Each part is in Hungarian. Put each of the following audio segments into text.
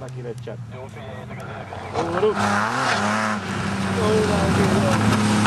headshot. Jó, figyeljetek az elkezdők. Ó, de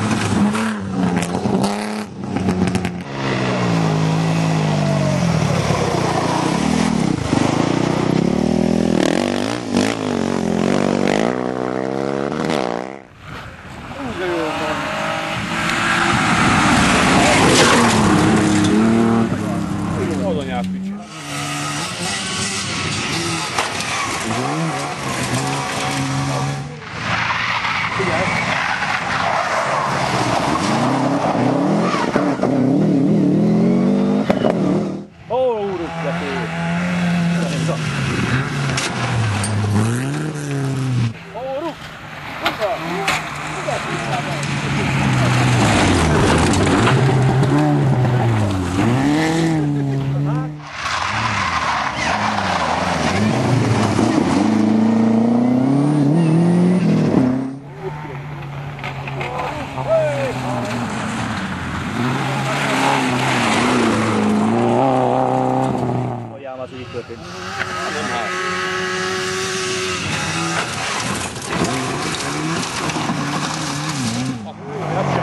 เป็นต้นหายออกครับ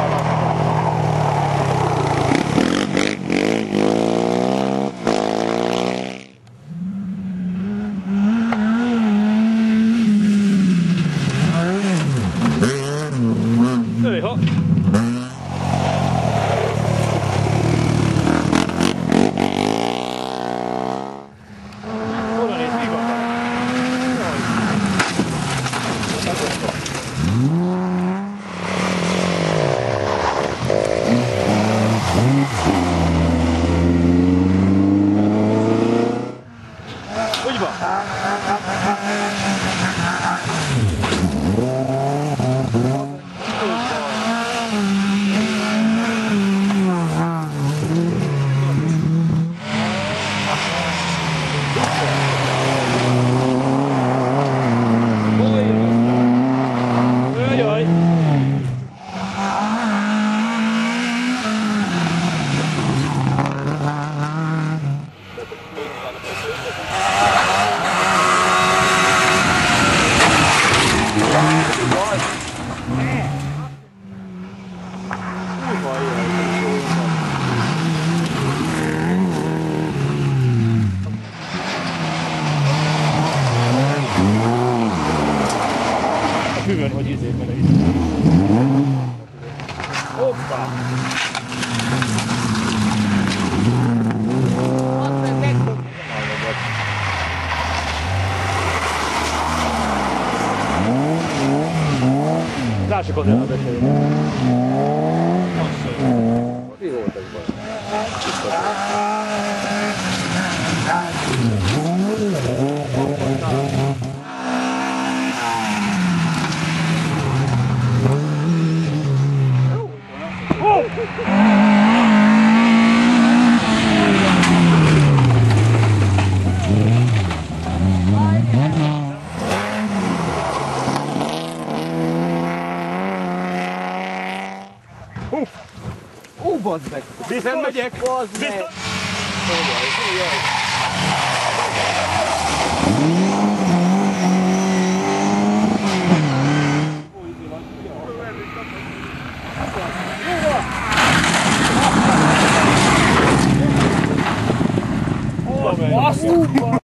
hűvön, hogy izé vele is. Hoppá! Masz go, Adasiu. Bazd meg! Biztos? megyek! Bazd meg! Biztos? Azt!